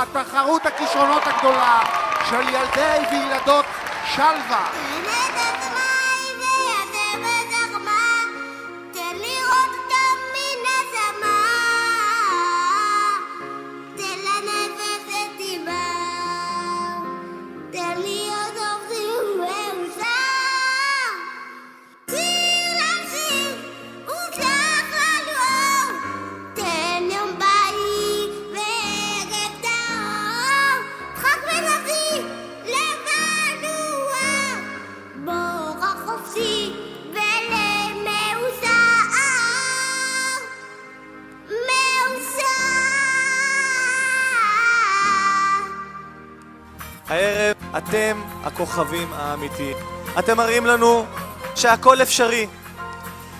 ארבע, תחרות הכישרונות הגדולה של ילדי וילדות שלווה. הערב אתם הכוכבים האמיתיים. אתם מראים לנו שהכל אפשרי.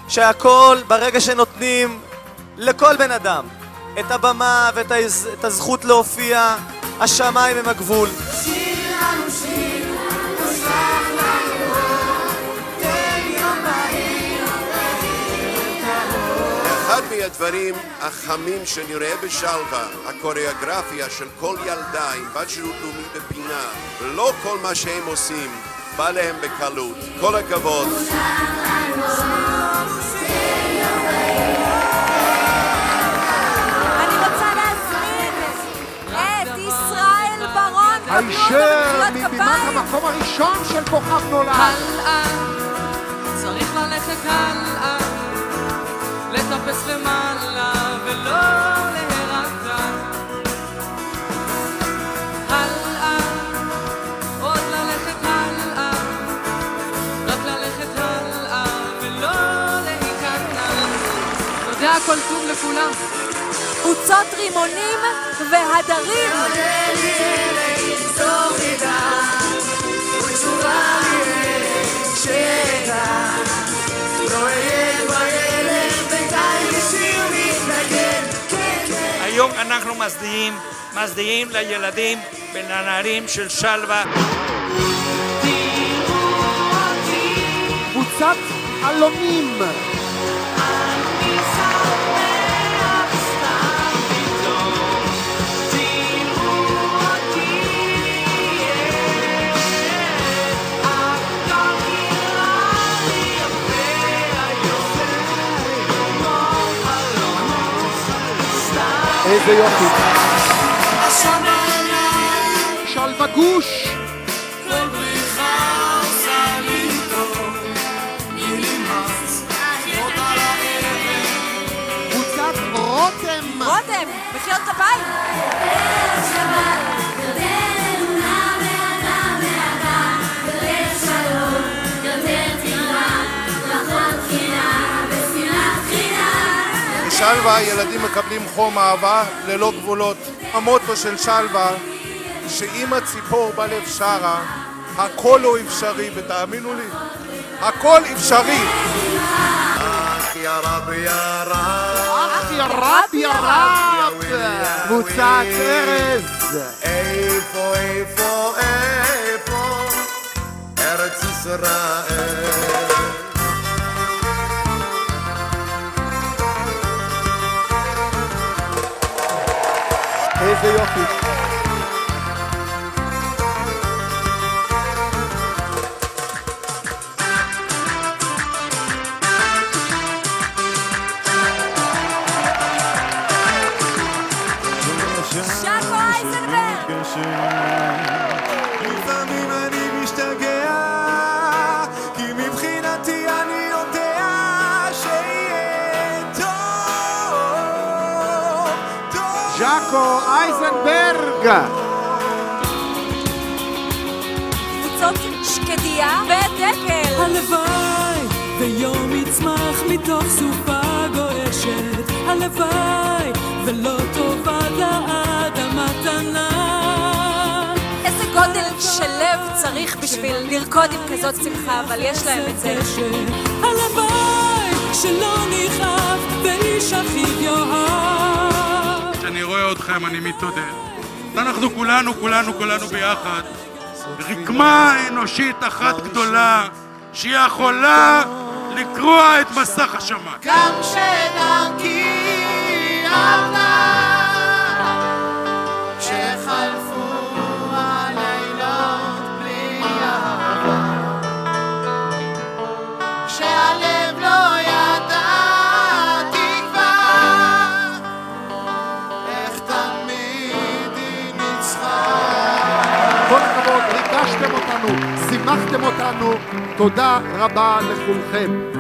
שהכל, ברגע שנותנים לכל בן אדם את הבמה ואת הז- את הזכות להופיע, השמיים הם הגבול. אחד מהדברים החמים שאני רואה בשלווה, הקוריאוגרפיה של כל ילדה עם בת שירות לאומי בפינה, לא כל מה שהם עושים בא להם בקלות. כל הכבוד. הישר מבימת. המקום הראשון של כוכב נולד. לכולם. חוצות רימונים והדרים. היום אנחנו מצדיעים, מצדיעים לילדים ולנערים של שלווה. קבוצת אלונים. איזה יופי. שלווה גוש. בשלווה הילדים מקבלים חום אהבה ללא גבולות. המוטו של שלווה, שאם הציפור בלב שרה, הכל הוא אפשרי, ותאמינו לי, הכל אפשרי. אח יא רב יא רב. קבוצת ארז. איפה, איפה, איפה, ארץ ישראל. איזה יופי. שקו ז'אקו אייזנברג. קבוצות שקדיה ודקל. הלוואי ויום יצמח מתוך סופה גועשת, הלוואי ולא תאבד לעד המתנה. איזה גודל של לב צריך בשביל לרקוד עם כזאת שמחה, אבל יש להם את זה. הלוואי שלא נכאב ואיש אחיו יאהב. כשאני רואה אתכם אני מתעודד. אנחנו כולנו, כולנו, כולנו ביחד. רקמה אנושית אחת גדולה שיכולה לקרוע את מסך השמיים. גם כשדרכי עברה, שימחתם אותנו, תודה רבה לכולכם.